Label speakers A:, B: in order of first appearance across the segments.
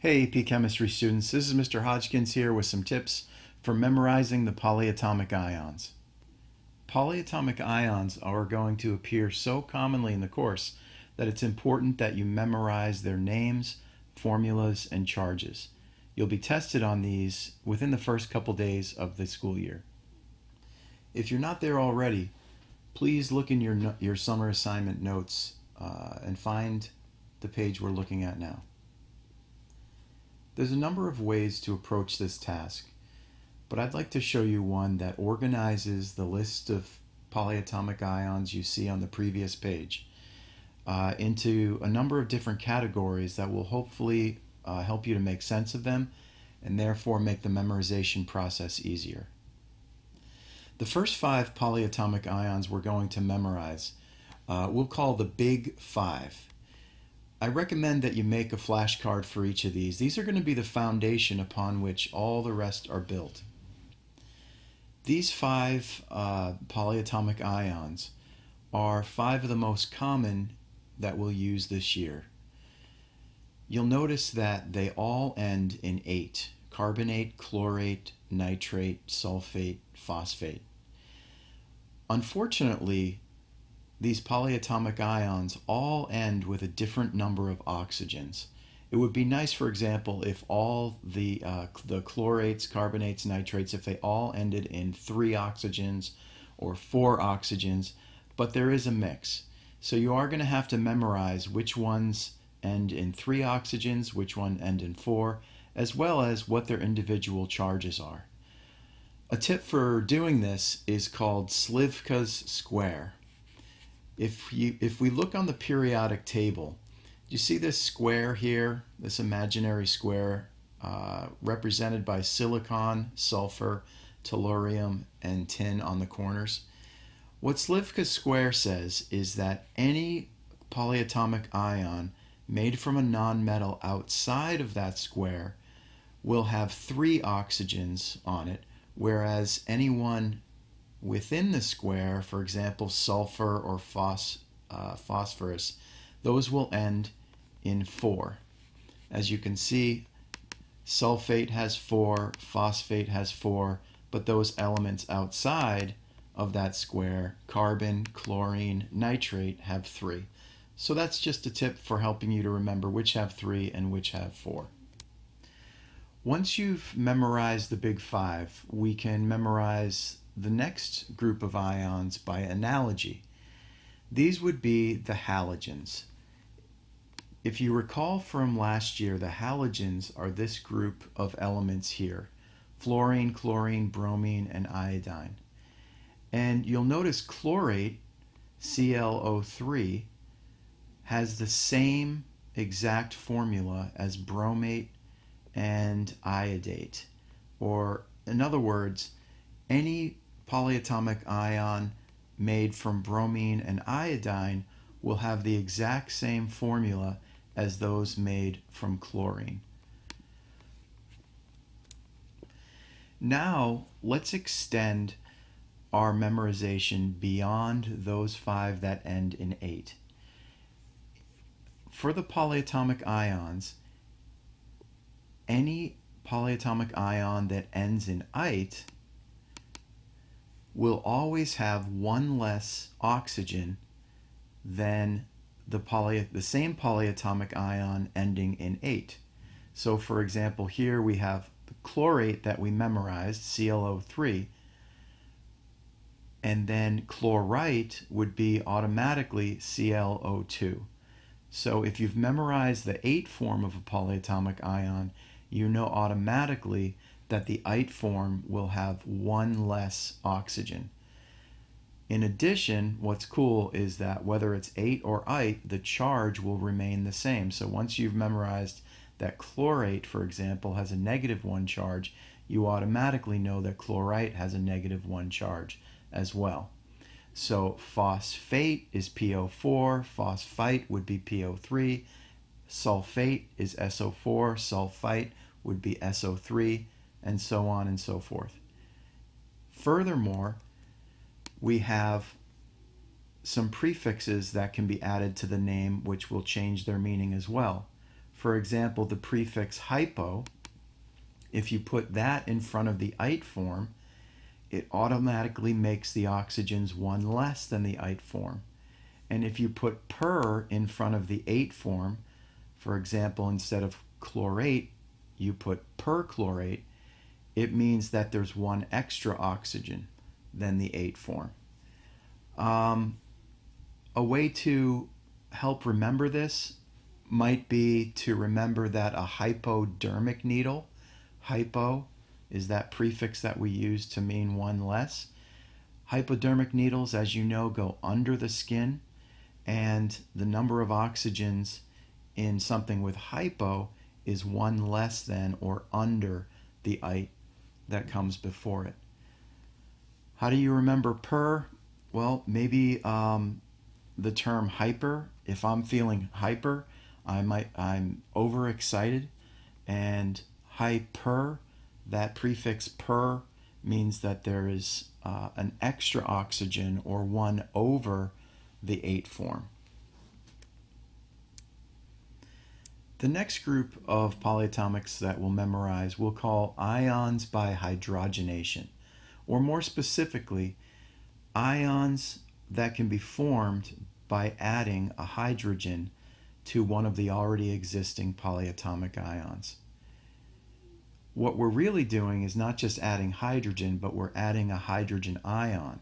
A: Hey AP Chemistry students, this is Mr. Hodgkins here with some tips for memorizing the polyatomic ions. Polyatomic ions are going to appear so commonly in the course that it's important that you memorize their names, formulas, and charges. You'll be tested on these within the first couple days of the school year. If you're not there already, please look in your, your summer assignment notes uh, and find the page we're looking at now. There's a number of ways to approach this task, but I'd like to show you one that organizes the list of polyatomic ions you see on the previous page uh, into a number of different categories that will hopefully uh, help you to make sense of them and therefore make the memorization process easier. The first five polyatomic ions we're going to memorize uh, we'll call the Big Five. I recommend that you make a flashcard for each of these. These are going to be the foundation upon which all the rest are built. These five uh, polyatomic ions are five of the most common that we'll use this year. You'll notice that they all end in ate carbonate, chlorate, nitrate, sulfate, phosphate. Unfortunately, these polyatomic ions all end with a different number of oxygens. It would be nice, for example, if all the, uh, the chlorates, carbonates, nitrates, if they all ended in three oxygens or four oxygens, but there is a mix. So you are going to have to memorize which ones end in three oxygens, which one end in four, as well as what their individual charges are. A tip for doing this is called Slivka's square if you if we look on the periodic table, you see this square here, this imaginary square uh, represented by silicon, sulfur, tellurium, and tin on the corners. What Slivka's square says is that any polyatomic ion made from a nonmetal outside of that square will have three oxygens on it, whereas any one within the square, for example, sulfur or phos, uh, phosphorus, those will end in 4. As you can see, sulfate has 4, phosphate has 4, but those elements outside of that square, carbon, chlorine, nitrate, have 3. So that's just a tip for helping you to remember which have 3 and which have 4. Once you've memorized the big five, we can memorize the next group of ions by analogy. These would be the halogens. If you recall from last year, the halogens are this group of elements here fluorine, chlorine, bromine, and iodine. And you'll notice chlorate, ClO3, has the same exact formula as bromate and iodate. Or, in other words, any polyatomic ion made from bromine and iodine will have the exact same formula as those made from chlorine. Now, let's extend our memorization beyond those five that end in ate. For the polyatomic ions, any polyatomic ion that ends in ite will always have one less oxygen than the, poly, the same polyatomic ion ending in ate. So for example, here we have the chlorate that we memorized, ClO3, and then chlorite would be automatically ClO2. So if you've memorized the ate form of a polyatomic ion, you know automatically that the ite form will have one less oxygen. In addition, what's cool is that whether it's ate or ite, the charge will remain the same. So once you've memorized that chlorate, for example, has a negative one charge, you automatically know that chlorite has a negative one charge as well. So phosphate is PO4, phosphite would be PO3, sulfate is SO4, sulfite would be SO3, and so on and so forth. Furthermore, we have some prefixes that can be added to the name which will change their meaning as well. For example, the prefix hypo, if you put that in front of the ite form, it automatically makes the oxygens one less than the ite form. And if you put per in front of the ate form, for example, instead of chlorate, you put perchlorate, it means that there's one extra oxygen than the ate form. Um, a way to help remember this might be to remember that a hypodermic needle, hypo is that prefix that we use to mean one less. Hypodermic needles, as you know, go under the skin, and the number of oxygens in something with hypo is one less than or under the that comes before it. How do you remember per? Well, maybe um, the term hyper. If I'm feeling hyper, I might I'm overexcited, and hyper, that prefix per means that there is uh, an extra oxygen or one over the ate form. The next group of polyatomics that we'll memorize we'll call ions by hydrogenation, or more specifically, ions that can be formed by adding a hydrogen to one of the already existing polyatomic ions. What we're really doing is not just adding hydrogen, but we're adding a hydrogen ion.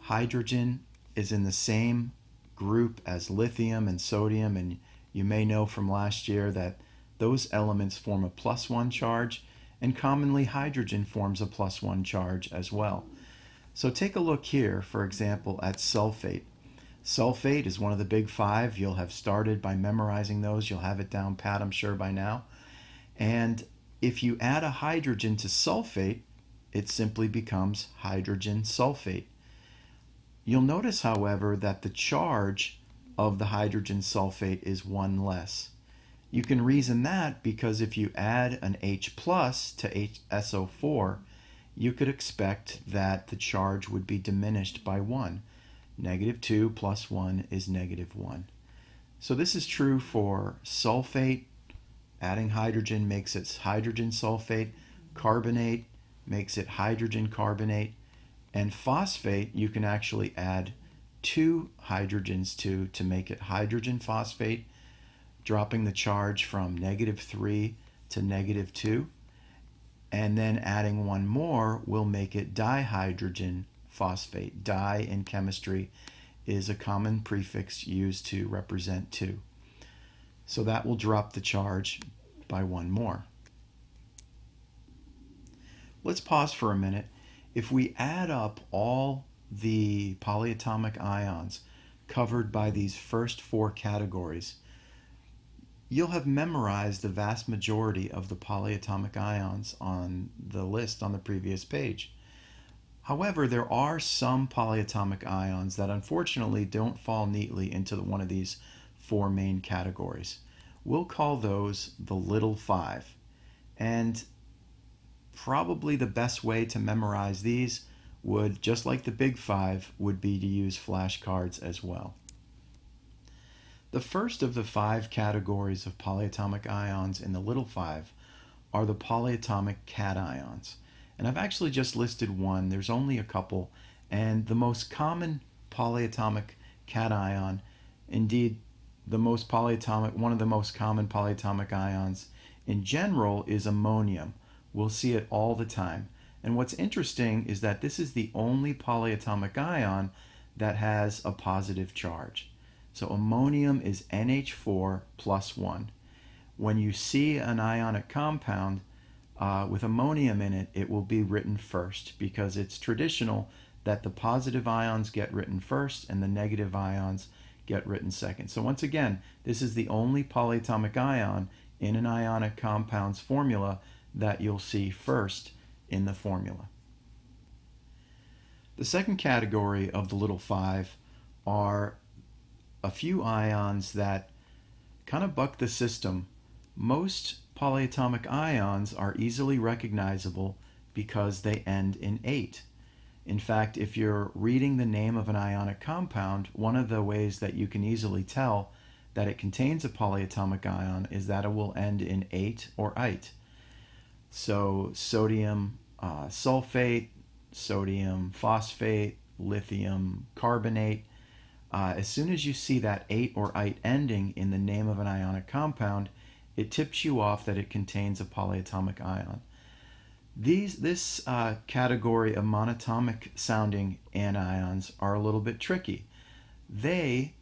A: Hydrogen is in the same group as lithium and sodium and you may know from last year that those elements form a plus one charge, and commonly hydrogen forms a plus one charge as well. So take a look here, for example, at sulfate. Sulfate is one of the big five. You'll have started by memorizing those. You'll have it down pat, I'm sure, by now. And if you add a hydrogen to sulfate, it simply becomes hydrogen sulfate. You'll notice, however, that the charge of the hydrogen sulfate is one less. You can reason that because if you add an H plus to H SO4, you could expect that the charge would be diminished by 1. Negative 2 plus 1 is negative 1. So this is true for sulfate. Adding hydrogen makes it hydrogen sulfate. Carbonate makes it hydrogen carbonate. And phosphate, you can actually add two hydrogens to to make it hydrogen phosphate, dropping the charge from negative 3 to negative 2. And then adding one more will make it dihydrogen phosphate. Di in chemistry is a common prefix used to represent 2. So that will drop the charge by one more. Let's pause for a minute. If we add up all the polyatomic ions covered by these first four categories, you'll have memorized the vast majority of the polyatomic ions on the list on the previous page. However, there are some polyatomic ions that unfortunately don't fall neatly into the, one of these four main categories. We'll call those the little five. And probably the best way to memorize these would, just like the big five, would be to use flashcards as well. The first of the five categories of polyatomic ions in the little five are the polyatomic cations. And I've actually just listed one, there's only a couple, and the most common polyatomic cation, indeed the most polyatomic, one of the most common polyatomic ions in general is ammonium. We'll see it all the time. And what's interesting is that this is the only polyatomic ion that has a positive charge. So ammonium is NH4 plus 1. When you see an ionic compound uh, with ammonium in it, it will be written first because it's traditional that the positive ions get written first and the negative ions get written second. So once again, this is the only polyatomic ion in an ionic compound's formula that you'll see first in the formula. The second category of the little five are a few ions that kind of buck the system. Most polyatomic ions are easily recognizable because they end in ate. In fact, if you're reading the name of an ionic compound, one of the ways that you can easily tell that it contains a polyatomic ion is that it will end in ate or ite. So sodium uh, sulfate, sodium phosphate, lithium carbonate. Uh, as soon as you see that ate or ite ending in the name of an ionic compound, it tips you off that it contains a polyatomic ion. These, this uh, category of monatomic sounding anions are a little bit tricky. They,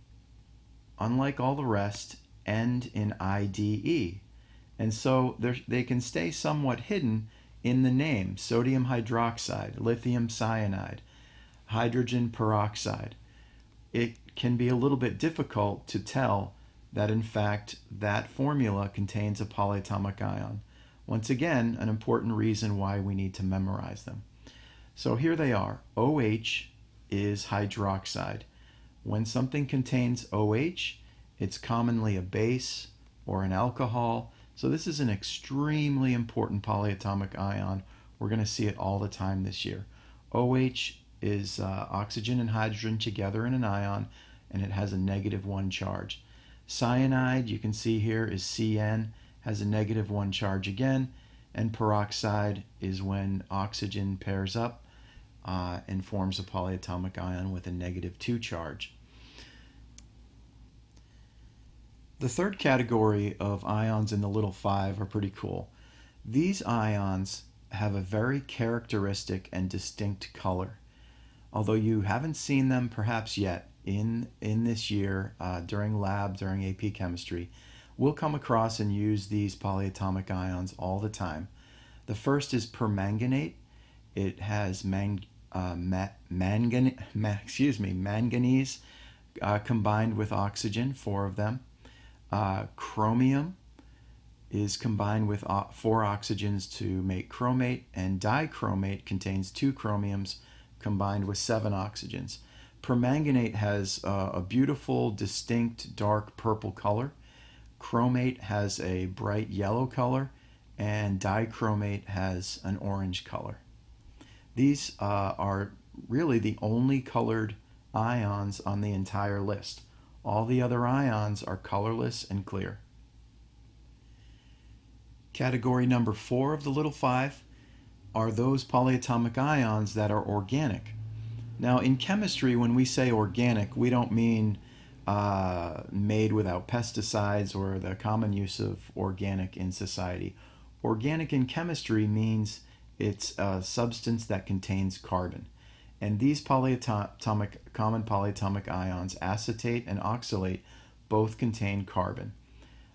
A: unlike all the rest, end in IDE. And so they can stay somewhat hidden in the name sodium hydroxide, lithium cyanide, hydrogen peroxide. It can be a little bit difficult to tell that in fact that formula contains a polyatomic ion. Once again, an important reason why we need to memorize them. So here they are. OH is hydroxide. When something contains OH, it's commonly a base or an alcohol. So this is an extremely important polyatomic ion. We're going to see it all the time this year. OH is uh, oxygen and hydrogen together in an ion, and it has a negative one charge. Cyanide, you can see here, is CN, has a negative one charge again, and peroxide is when oxygen pairs up uh, and forms a polyatomic ion with a negative two charge. The third category of ions in the little five are pretty cool. These ions have a very characteristic and distinct color. Although you haven't seen them perhaps yet, in in this year uh, during lab during AP chemistry, we'll come across and use these polyatomic ions all the time. The first is permanganate. It has mang, uh, ma- mangan- ma- excuse me manganese uh, combined with oxygen, four of them. Uh, chromium is combined with four oxygens to make chromate, and dichromate contains two chromiums combined with seven oxygens. Permanganate has uh, a beautiful, distinct, dark purple color. Chromate has a bright yellow color, and dichromate has an orange color. These uh, are really the only colored ions on the entire list. All the other ions are colorless and clear. Category number four of the little five are those polyatomic ions that are organic. Now, in chemistry, when we say organic, we don't mean uh, made without pesticides or the common use of organic in society. Organic in chemistry means it's a substance that contains carbon. And these polyatomic, common polyatomic ions, acetate and oxalate, both contain carbon.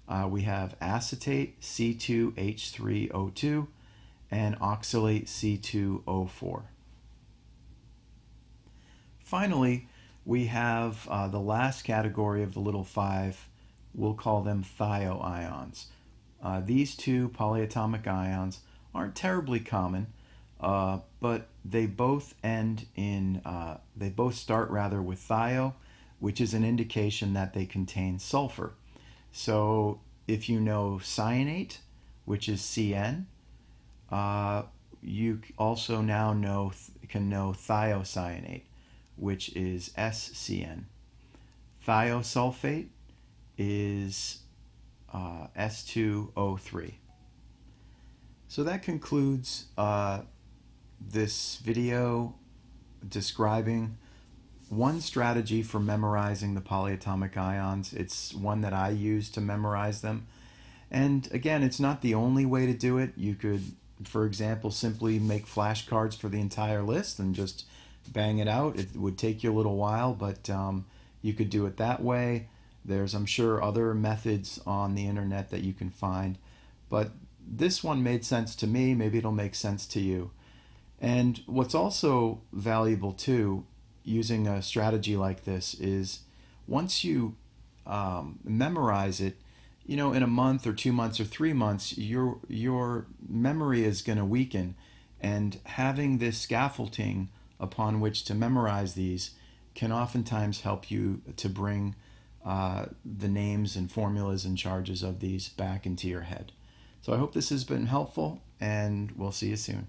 A: Uh, we have acetate C2H3O2 and oxalate C2O4. Finally, we have uh, the last category of the little five. We'll call them thioions. Uh, these two polyatomic ions aren't terribly common, uh, but they both end in, uh, they both start rather with thio, which is an indication that they contain sulfur. So if you know cyanate, which is CN, uh, you also now know can know thiocyanate, which is SCN. Thiosulfate is uh, S2O3. So that concludes uh, this video describing one strategy for memorizing the polyatomic ions. It's one that I use to memorize them. And again, it's not the only way to do it. You could, for example, simply make flashcards for the entire list and just bang it out. It would take you a little while, but um, you could do it that way. There's, I'm sure, other methods on the internet that you can find, but this one made sense to me. Maybe it'll make sense to you. And what's also valuable too, using a strategy like this, is once you um, memorize it, you know, in a month or two months or three months, your your memory is going to weaken, and having this scaffolding upon which to memorize these can oftentimes help you to bring uh, the names and formulas and charges of these back into your head. So I hope this has been helpful, and we'll see you soon.